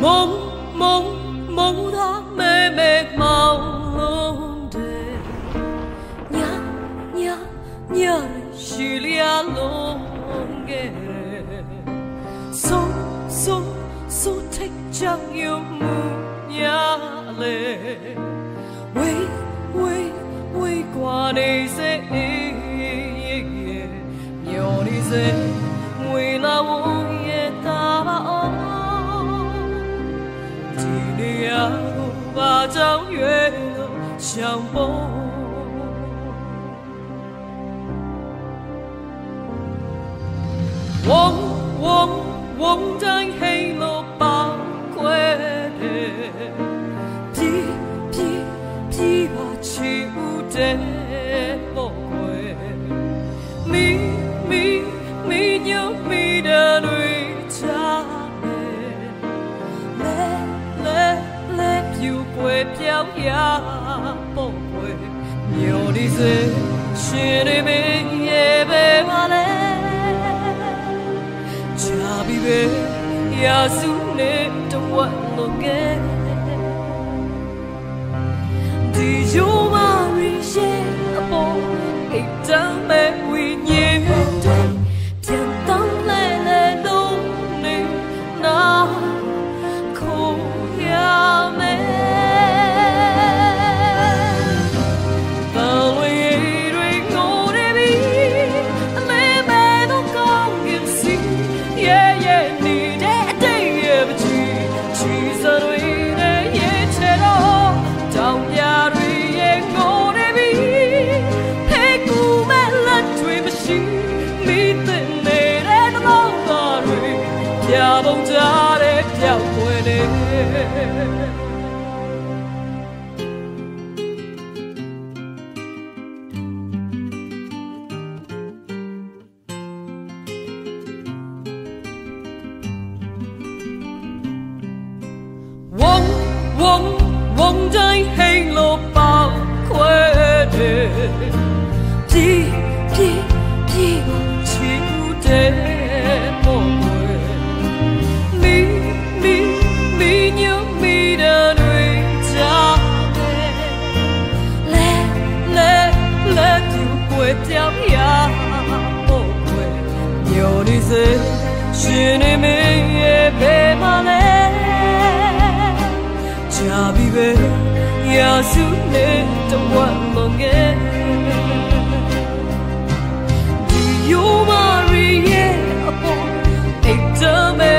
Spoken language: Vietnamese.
mong mong mong đã mê mệt màu lông đề nhá nhá nhớ chỉ lia lông ghê số số số thích chẳng yêu mù nhá lệ. Quay quay quay qua đây dễ, nhiều đi dễ. 大月落相逢，望望望在黑罗巴关内，啼啼秋乌。飘归飘呀不归，牛的嘴，心里面也被骂嘞。vive ya su ne to what lo get di theo bóng giá để theo quê đến Wong, wong, wong dây hình lộ bao quê đến Đi, đi, đi, chịu đến 有你在，心里面也别怕嘞。cha vive ya su ne to what longe di yo marie apo e me